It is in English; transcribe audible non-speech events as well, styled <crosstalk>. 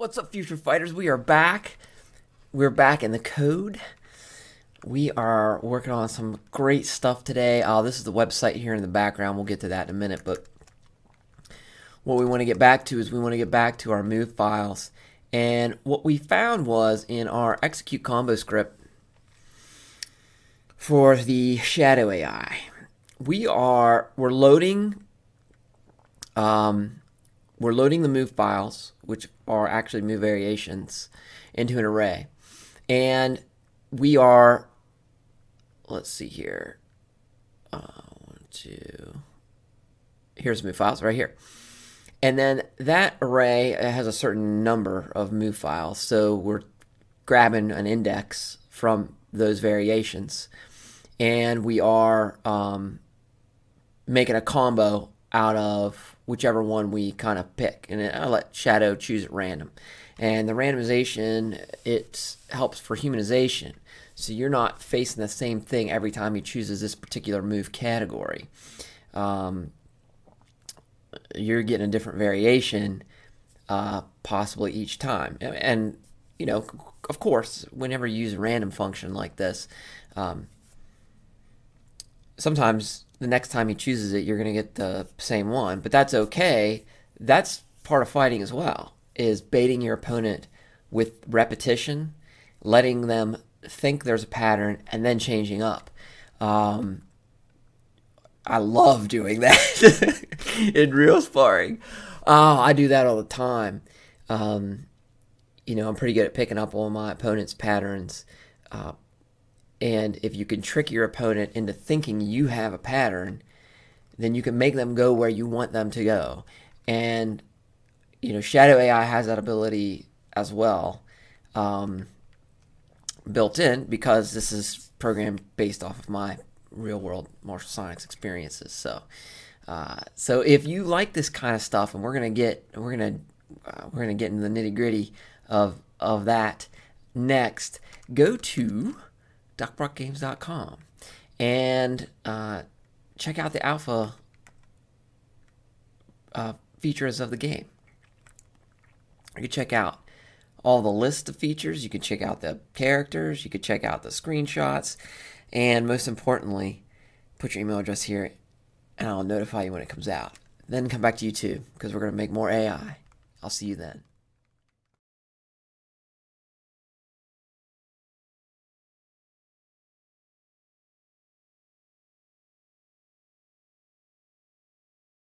What's up, future fighters? We are back. We're back in the code. We are working on some great stuff today. Uh, this is the website here in the background. We'll get to that in a minute. But what we want to get back to is we want to get back to our move files. And what we found was in our execute combo script for the shadow AI, we are we're loading um, we're loading the move files, which are actually move variations, into an array. And we are, let's see here, uh, one, two, here's move files right here. And then that array has a certain number of move files. So we're grabbing an index from those variations. And we are um, making a combo out of whichever one we kind of pick. And I'll let Shadow choose at random. And the randomization, it helps for humanization. So you're not facing the same thing every time he chooses this particular move category. Um, you're getting a different variation uh, possibly each time. And, you know, of course, whenever you use a random function like this, um, sometimes the next time he chooses it, you're going to get the same one. But that's okay. That's part of fighting as well, is baiting your opponent with repetition, letting them think there's a pattern, and then changing up. Um, I love doing that <laughs> in real sparring. Oh, I do that all the time. Um, you know, I'm pretty good at picking up on my opponent's patterns. Uh, and if you can trick your opponent into thinking you have a pattern, then you can make them go where you want them to go. And, you know, Shadow AI has that ability as well um, built in because this is programmed based off of my real world Martial science experiences. So, uh, so if you like this kind of stuff, and we're gonna get we're gonna uh, we're gonna get into the nitty gritty of of that next, go to docbrockgames.com and uh, check out the alpha uh, features of the game. You can check out all the list of features. You can check out the characters. You can check out the screenshots. And most importantly, put your email address here and I'll notify you when it comes out. Then come back to YouTube because we're going to make more AI. I'll see you then.